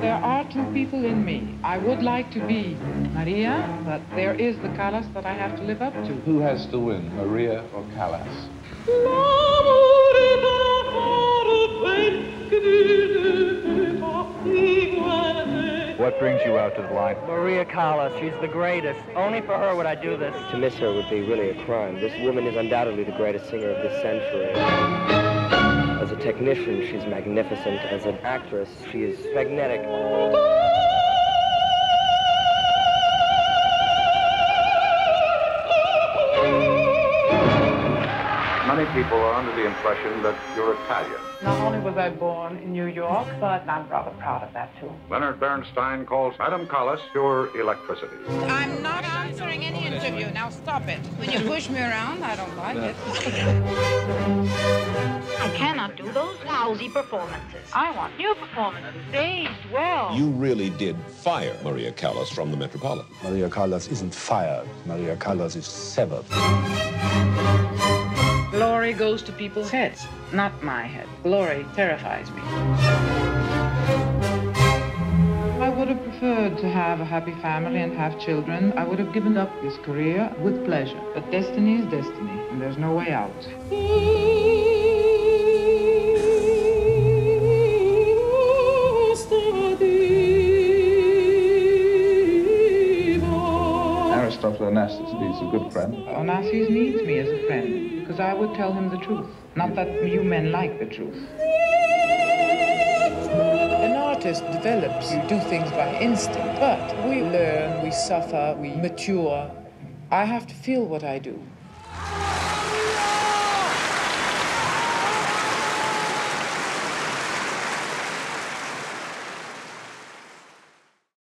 There are two people in me. I would like to be Maria, but there is the Callas that I have to live up to. Who has to win, Maria or Callas? What brings you out to the line? Maria Callas, she's the greatest. Only for her would I do this. To miss her would be really a crime. This woman is undoubtedly the greatest singer of this century. As a technician, she's magnificent. As an actress, she is magnetic. Many people are under the impression that you're Italian. Not only was I born in New York, but I'm rather proud of that too. Leonard Bernstein calls Madame Callas pure electricity. I'm not answering any interview. Now stop it. When you push me around, I don't like it. I cannot do those lousy performances. I want new performances, staged well. You really did fire Maria Callas from the Metropolitan. Maria Callas isn't fired. Maria Callas is severed. Glory goes to people's heads, not my head. Glory terrifies me. I would have preferred to have a happy family and have children. I would have given up this career with pleasure. But destiny is destiny, and there's no way out. Aristotle Onassis is a good friend. Onassis needs me as a friend because I would tell him the truth. Not that you men like the truth. An artist develops. You do things by instinct, but we learn, we suffer, we mature. I have to feel what I do.